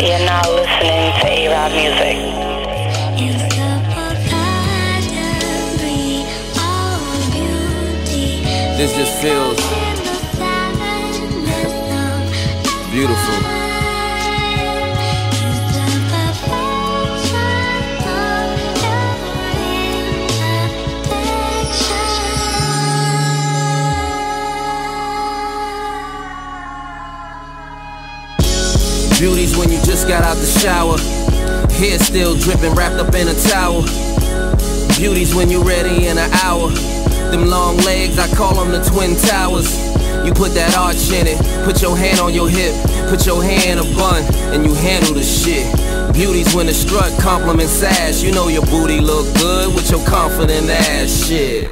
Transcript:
You're now listening to Araab Musik. This just feels beautiful. Beauties when you just got out the shower. Hair still dripping, wrapped up in a towel. Beauties when you're ready in an hour. Them long legs, I call them the Twin Towers. You put that arch in it, put your hand on your hip, put your hand a bun, and you handle the shit. Beauties when the strut compliments ass, you know your booty look good with your confident ass shit.